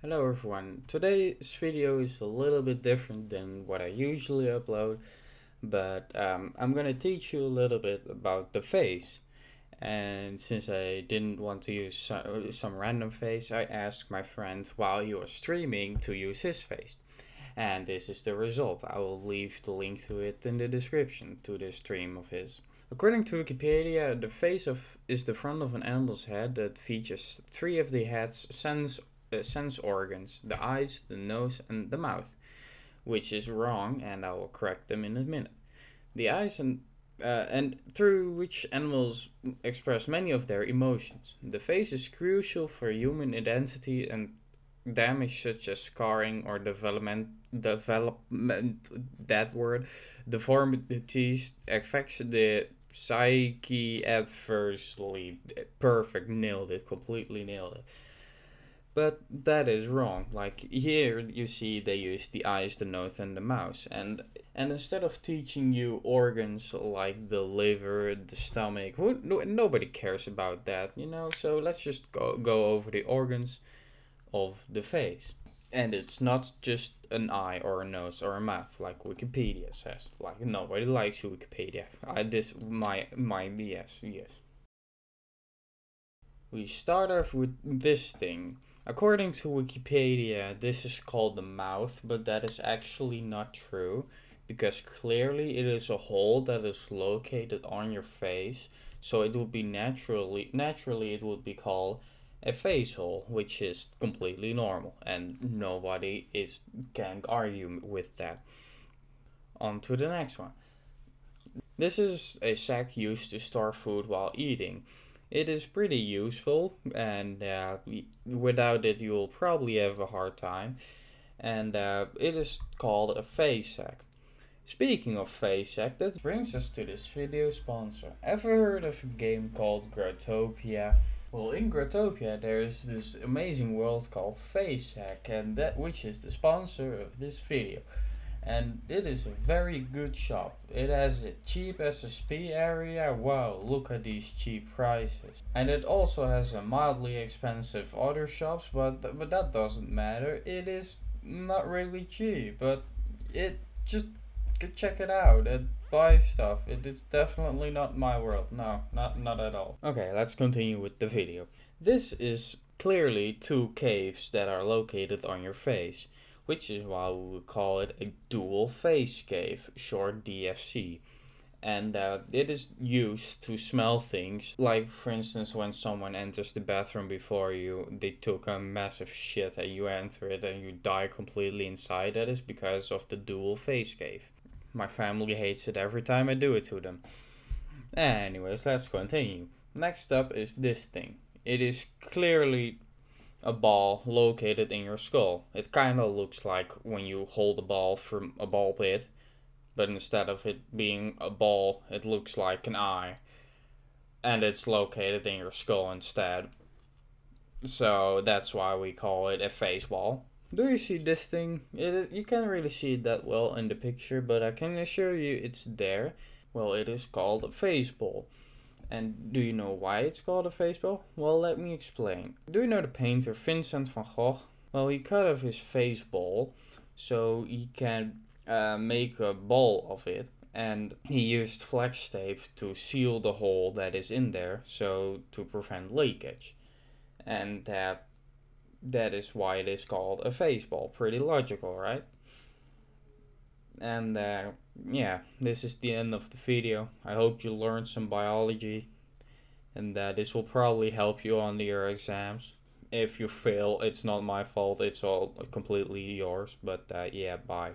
Hello everyone, today's video is a little bit different than what I usually upload, but um, I'm gonna teach you a little bit about the face. And since I didn't want to use some, some random face, I asked my friend while he was streaming to use his face. And this is the result. I will leave the link to it in the description to this stream of his. According to Wikipedia, the face of is the front of an animal's head that features three of the head's sense uh, sense organs the eyes, the nose, and the mouth, which is wrong, and I will correct them in a minute. The eyes and uh, and through which animals express many of their emotions. The face is crucial for human identity and damage such as scarring or development development that word deformities affects the psyche adversely perfect nailed it completely nailed it but that is wrong. Like here you see they use the eyes, the nose and the mouth and and instead of teaching you organs like the liver, the stomach, who, no, nobody cares about that, you know? So let's just go go over the organs of the face. And it's not just an eye or a nose or a mouth like Wikipedia says. Like nobody likes Wikipedia. I this my my yes, yes. We start off with this thing According to Wikipedia, this is called the mouth, but that is actually not true because clearly it is a hole that is located on your face. So it would be naturally naturally it would be called a face hole, which is completely normal and nobody is can argue with that. On to the next one. This is a sack used to store food while eating. It is pretty useful, and uh, without it, you will probably have a hard time. And uh, it is called a face sack. Speaking of face sack, that brings us to this video sponsor. Ever heard of a game called Growtopia? Well, in Growtopia, there is this amazing world called FaceSack, and that which is the sponsor of this video and it is a very good shop. It has a cheap SSP area, wow, look at these cheap prices. And it also has a mildly expensive other shops, but, but that doesn't matter. It is not really cheap, but it just go check it out and buy stuff. It is definitely not my world. No, not not at all. Okay, let's continue with the video. This is clearly two caves that are located on your face which is why we call it a dual face cave, short DFC. And uh, it is used to smell things, like for instance, when someone enters the bathroom before you, they took a massive shit and you enter it and you die completely inside. That is because of the dual face cave. My family hates it every time I do it to them. Anyways, let's continue. Next up is this thing. It is clearly a ball located in your skull. It kind of looks like when you hold a ball from a ball pit, but instead of it being a ball, it looks like an eye. And it's located in your skull instead. So that's why we call it a face ball. Do you see this thing? It, you can't really see it that well in the picture, but I can assure you it's there. Well, it is called a face bowl. And do you know why it's called a face bowl? Well, let me explain. Do you know the painter Vincent van Gogh? Well, he cut off his face bowl so he can uh, make a ball of it. And he used flex tape to seal the hole that is in there, so to prevent leakage. And that that is why it is called a face bowl. Pretty logical, right? And uh, yeah, this is the end of the video. I hope you learned some biology and that this will probably help you on your exams. If you fail, it's not my fault, it's all completely yours. But uh, yeah, bye.